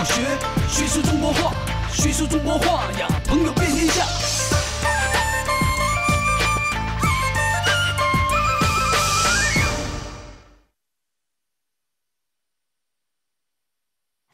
我学，学说中国话，学说中国话呀，朋友遍天下。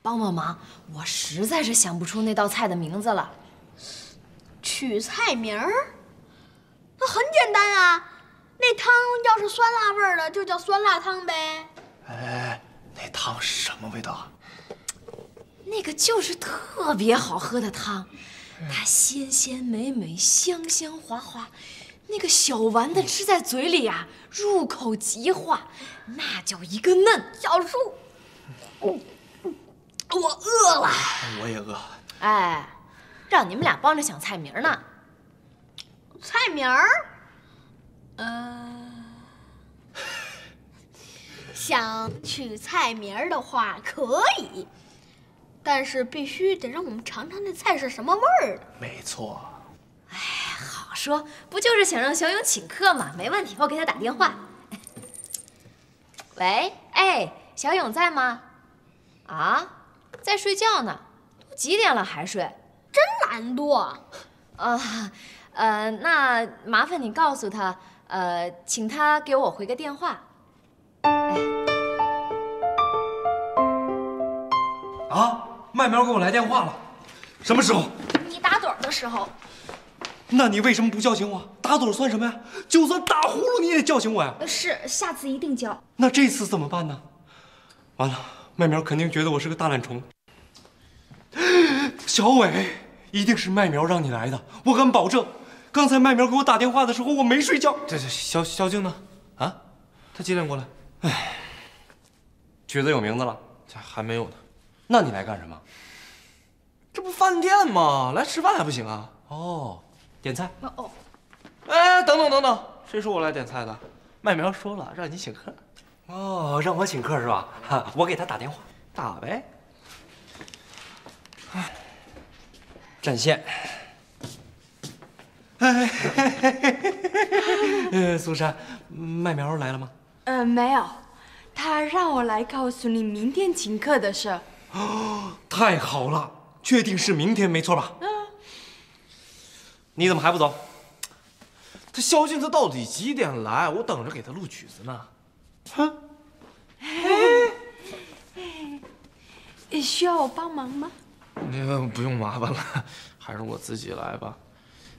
帮帮忙，我实在是想不出那道菜的名字了。取菜名儿？那很简单啊，那汤要是酸辣味儿的，就叫酸辣汤呗。哎，那汤是什么味道啊？那个就是特别好喝的汤，它鲜鲜美美，香香滑滑，那个小丸子吃在嘴里啊、入口即化，那叫一个嫩。小叔，我饿了。我也饿。哎，让你们俩帮着想菜名呢。菜名儿？呃，想取菜名儿的话可以，但是必须得让我们尝尝那菜是什么味儿的。没错。哎好说，不就是想让小勇请客吗？没问题，我给他打电话。喂，哎，小勇在吗？啊，在睡觉呢，都几点了还睡？真懒惰。啊，呃，那麻烦你告诉他，呃，请他给我回个电话。啊，麦苗给我来电话了，什么时候？你打盹的时候，那你为什么不叫醒我？打盹算什么呀？就算打呼噜你也得叫醒我呀。是下次一定叫。那这次怎么办呢？完了，麦苗肯定觉得我是个大懒虫。小伟，一定是麦苗让你来的，我敢保证。刚才麦苗给我打电话的时候，我没睡觉。这这小小静呢？啊，她几点过来？哎曲子有名字了，这还没有呢。那你来干什么？这不饭店吗？来吃饭还不行啊？哦，点菜。哦，哎，等等等等，谁说我来点菜的？麦苗说了，让你请客。哦，让我请客是吧？哈，我给他打电话。打呗。占线。呃，苏珊，麦苗来了吗？呃，没有，他让我来告诉你明天请客的事。太好了，确定是明天没错吧？嗯。你怎么还不走？他萧敬他到底几点来？我等着给他录曲子呢。哼，哎需要我帮忙吗？那个不用麻烦了，还是我自己来吧。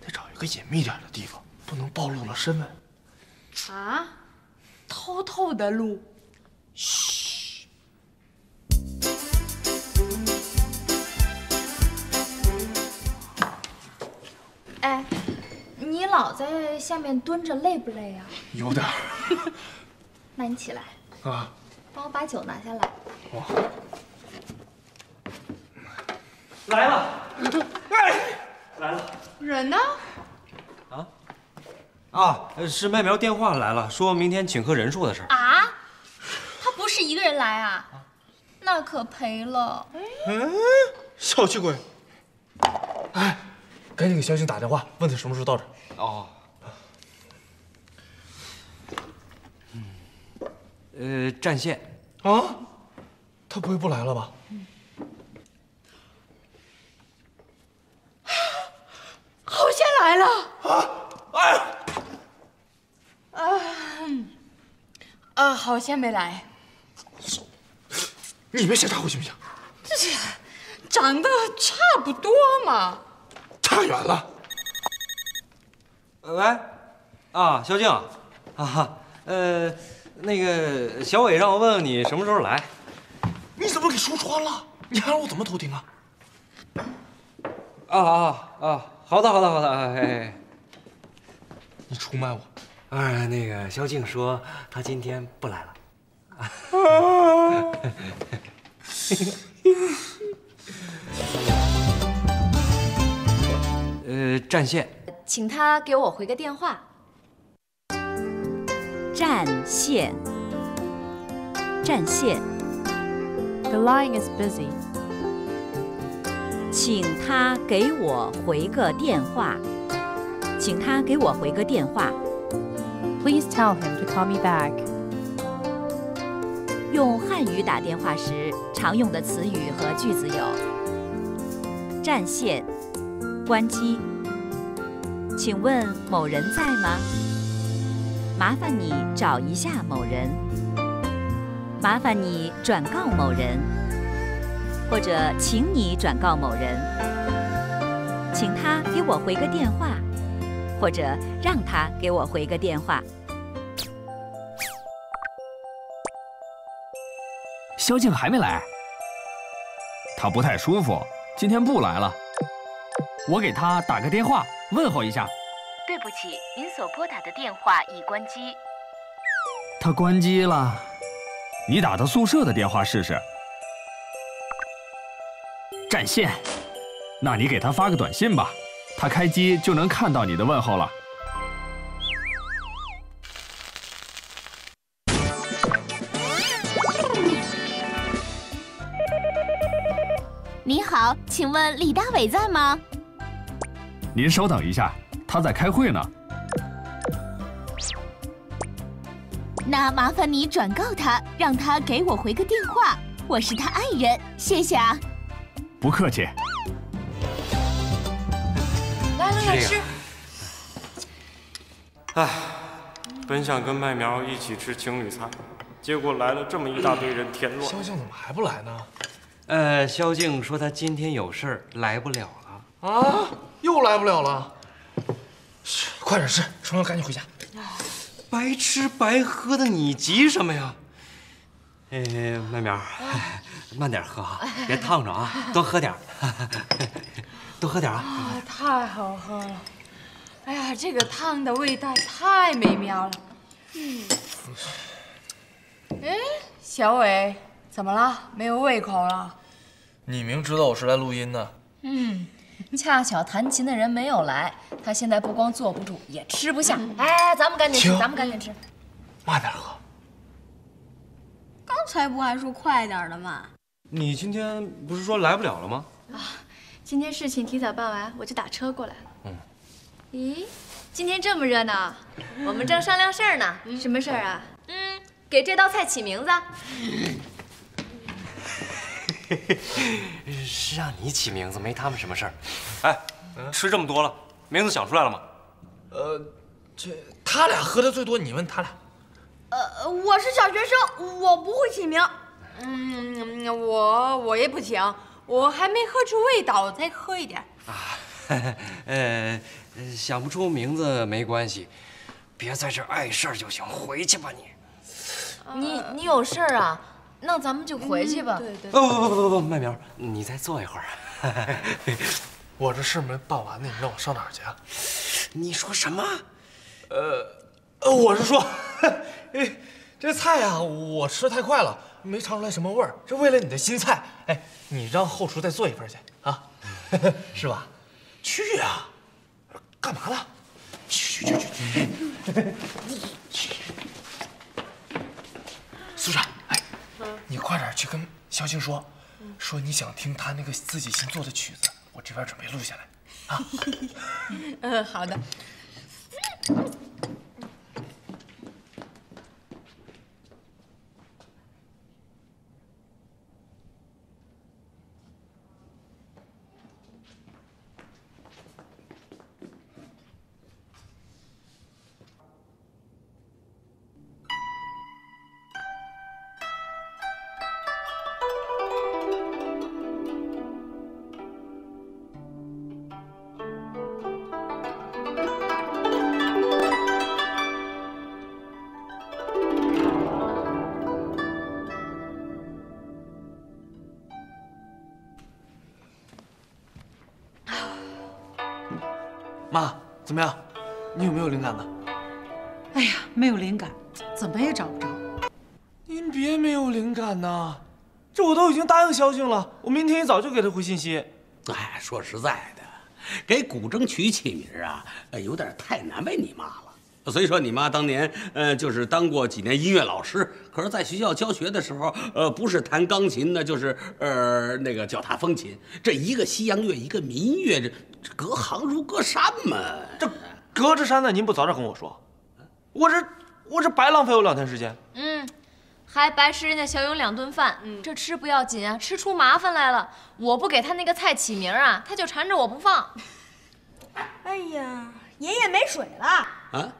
得找一个隐秘点的地方，不能暴露了身份。啊，偷偷的录。哎，老在下面蹲着，累不累啊？有点儿 那你起来，啊。帮我把酒拿下来。来了。哎，来了。人呢？啊，啊是麦苗电话来了，说明天请客人数的事儿。啊？他不是一个人来啊？那可赔了。小气鬼！哎，赶紧给萧敬打电话，问他什么时候到这儿。哦。呃，占线。啊？他不会不来了吧？好像来了。啊哎呀，呃，好像没来。你别瞎插和行不行？这长得差不多嘛。差远了。呃喂，啊，萧静，啊，呃，那个小伟让我问问你什么时候来。你怎么给说穿了？你还让我怎么偷听啊？啊啊啊！好的，好的，好的，哎哎。你出卖我？哎，那个萧静说她今天不来了。呃，占线。请他给我回个电话。占线，占线。The line is busy. 请他给我回个电话，请他给我回个电话。Please tell him to call me back. 用汉语打电话时常用的词语和句子有：占线、关机。请问某人在吗？麻烦你找一下某人。麻烦你转告某人，或者请你转告某人，请他给我回个电话，或者让他给我回个电话。萧静还没来，他不太舒服，今天不来了。我给他打个电话问候一下。对不起，您所拨打的电话已关机。他关机了，你打他宿舍的电话试试。占线，那你给他发个短信吧，他开机就能看到你的问候了。你好，请问李大伟在吗？您稍等一下，他在开会呢。那麻烦你转告他，让他给我回个电话。我是他爱人，谢谢啊。不客气。来了，老师。哎，本想跟麦苗一起吃情侣餐，结果来了这么一大堆人添乱。萧静怎么还不来呢？呃，萧静说他今天有事儿来不了了。啊，又来不了了。快点吃，吃完赶紧回家。白吃白喝的，你急什么呀？哎，麦苗，慢点喝啊，别烫着啊，多喝点 多喝点啊。啊，太好喝了！哎呀，这个汤的味道太美妙了。嗯。哎，小伟，怎么了？没有胃口了？你明知道我是来录音的。嗯，恰巧弹琴的人没有来，他现在不光坐不住，也吃不下。哎，咱们赶紧吃，咱们赶紧吃。慢点喝。刚才不还说快点的吗？你今天不是说来不了了吗？啊，今天事情提早办完，我就打车过来了。嗯。咦，今天这么热闹，我们正商量事儿呢。什么事儿啊？嗯，给这道菜起名字。是 让你起名字，没他们什么事儿。哎，吃这么多了，名字想出来了吗？呃，这他俩喝的最多，你问他俩。呃，我是小学生，我不会起名。嗯，我我也不行，我还没喝出味道，再喝一点。啊，呃，想不出名字没关系，别在这碍事儿就行，回去吧你。你你有事儿啊？那咱们就回去吧。对对。不不不不不，麦苗，你再坐一会儿。我这事没办完呢，你让我上哪儿去啊？你说什么？呃，呃，我是说，哎，这菜呀，我吃的太快了，没尝出来什么味儿。这为了你的新菜，哎，你让后厨再做一份去啊，是吧？去啊，干嘛呢？去去去去去。苏珊，哎，你快点去跟肖青说，说你想听他那个自己新做的曲子，我这边准备录下来，啊。嗯，好的。妈，怎么样？你有没有灵感呢？哎呀，没有灵感，怎么也找不着。您别没有灵感呐，这我都已经答应萧静了，我明天一早就给他回信息。哎，说实在的，给古筝曲起名啊，有点太难为你妈了。虽说你妈当年，呃，就是当过几年音乐老师，可是在学校教学的时候，呃，不是弹钢琴呢，就是呃那个脚踏风琴。这一个西洋乐，一个民乐，这这隔行如隔山嘛。这隔着山呢，您不早点跟我说，我这我这白浪费我两天时间。嗯，还白吃人家小勇两顿饭。这吃不要紧啊，吃出麻烦来了。我不给他那个菜起名啊，他就缠着我不放。哎呀，爷爷没水了。啊，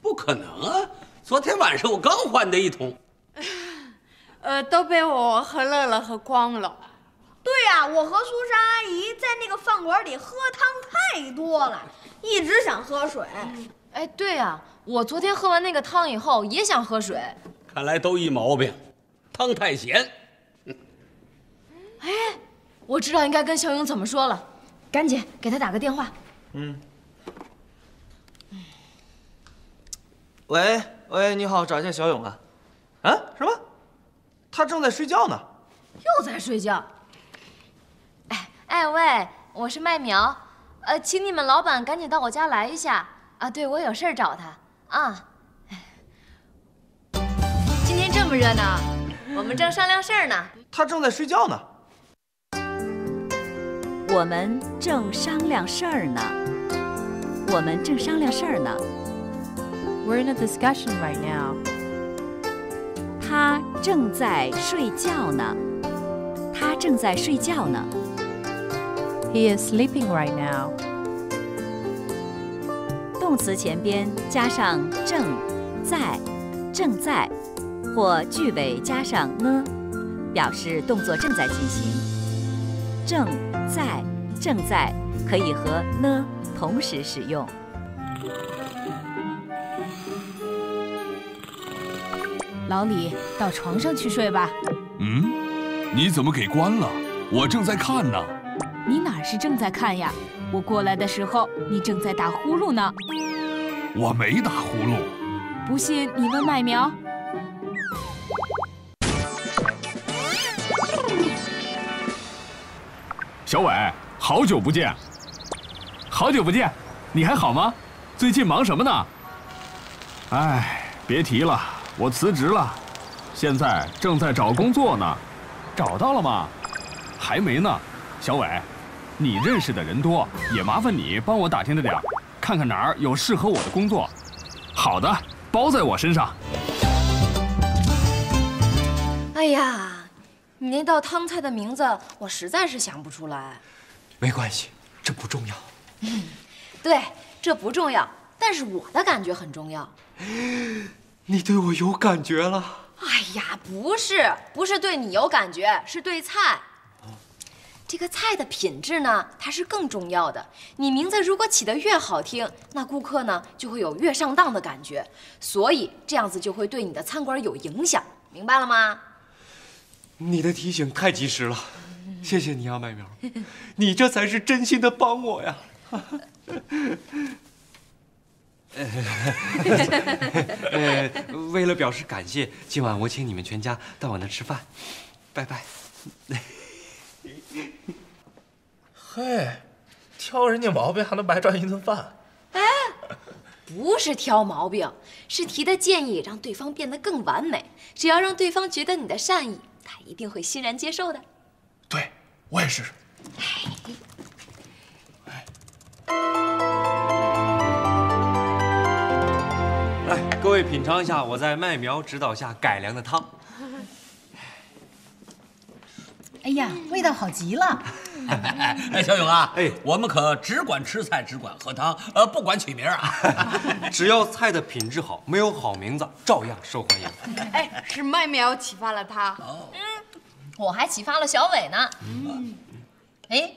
不可能啊！昨天晚上我刚换的一桶。呃，都被我和乐乐喝光了。对呀、我和苏珊阿姨在那个饭馆里喝汤太多了，一直想喝水。哎，对呀、我昨天喝完那个汤以后也想喝水。看来都一毛病，汤太咸。哎，我知道应该跟小勇怎么说了，赶紧给他打个电话。嗯。喂喂，你好，找一下小勇啊。啊？什么？他正在睡觉呢。又在睡觉。哎哎喂，我是麦苗，呃，请你们老板赶紧到我家来一下啊！对，我有事儿找他啊。今天这么热闹，我们正商量事儿呢。他正在睡觉呢。我们正商量事儿呢。我们正商量事儿呢。We're in a discussion right now. 他正在睡觉呢。他正在睡觉呢。He is sleeping right now. 动词前边加上正、在、正在，或句尾加上呢，表示动作正在进行。正在、正在可以和呢同时使用。老李，到床上去睡吧。嗯，你怎么给关了？我正在看呢。你哪是正在看呀？我过来的时候，你正在打呼噜呢。我没打呼噜。不信你问麦苗。小伟，好久不见。好久不见，你还好吗？最近忙什么呢？哎，别提了，我辞职了，现在正在找工作呢。找到了吗？还没呢。小伟，你认识的人多，也麻烦你帮我打听着点儿，看看哪儿有适合我的工作。好的，包在我身上。哎呀，你那道汤菜的名字我实在是想不出来。没关系，这不重要。嗯，对，这不重要，但是我的感觉很重要。你对我有感觉了？哎呀，不是，不是对你有感觉，是对菜。这个菜的品质呢，它是更重要的。你名字如果起得越好听，那顾客呢就会有越上当的感觉，所以这样子就会对你的餐馆有影响，明白了吗？你的提醒太及时了，谢谢你啊，麦苗，你这才是真心的帮我呀。呃，为了表示感谢，今晚我请你们全家到我那吃饭，拜拜。嘿，挑人家毛病还能白赚一顿饭？哎，不是挑毛病，是提的建议让对方变得更完美。只要让对方觉得你的善意，他一定会欣然接受的。对，我也试试。来，各位品尝一下我在麦苗指导下改良的汤。哎呀，味道好极了！哎，小勇啊，哎，我们可只管吃菜，只管喝汤，呃，不管取名啊。只要菜的品质好，没有好名字，照样受欢迎。哎，是麦苗启发了他。嗯，我还启发了小伟呢。嗯，哎，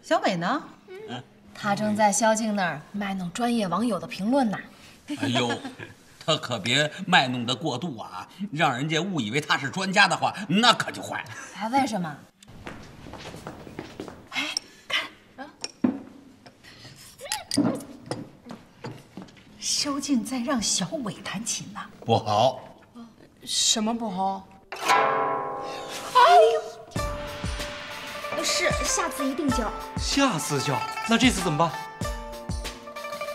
小伟呢？嗯他正在萧静那儿卖弄专业网友的评论呢。哎呦，他可别卖弄的过度啊，让人家误以为他是专家的话，那可就坏了。哎，为什么？哎，看啊萧静在让小伟弹琴呢。不好，什么不好？是，下次一定教。下次教，那这次怎么办？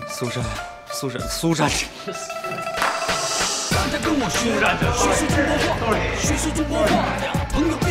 苏珊，苏珊，苏珊。大家跟我学，学习中国话，学习中国话呀，朋友。